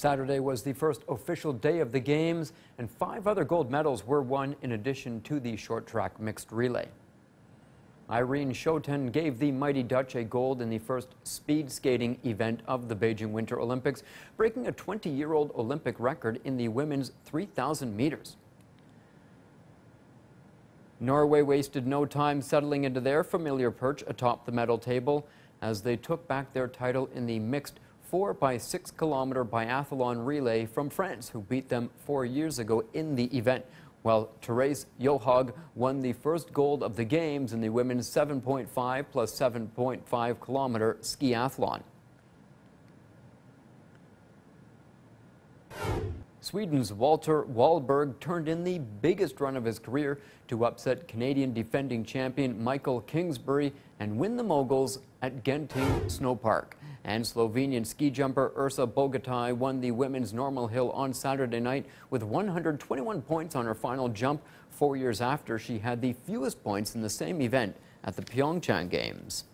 Saturday was the first official day of the Games, and five other gold medals were won in addition to the short track mixed relay. Irene Schouten gave the Mighty Dutch a gold in the first speed skating event of the Beijing Winter Olympics, breaking a 20-year-old Olympic record in the women's 3,000 meters. Norway wasted no time settling into their familiar perch atop the medal table as they took back their title in the mixed 4 by 6 kilometer biathlon relay from France, who beat them four years ago in the event, while Therese Johaug won the first gold of the Games in the women's 7.5 plus 7.5 kilometer skiathlon. Sweden's Walter Wallberg turned in the biggest run of his career to upset Canadian defending champion Mikael Kingsbury and win the moguls at Genting Snowpark. And Slovenian ski jumper Ursa Bogataj won the women's normal hill on Saturday night with 121 points on her final jump, four years after she had the fewest points in the same event at the Pyeongchang Games.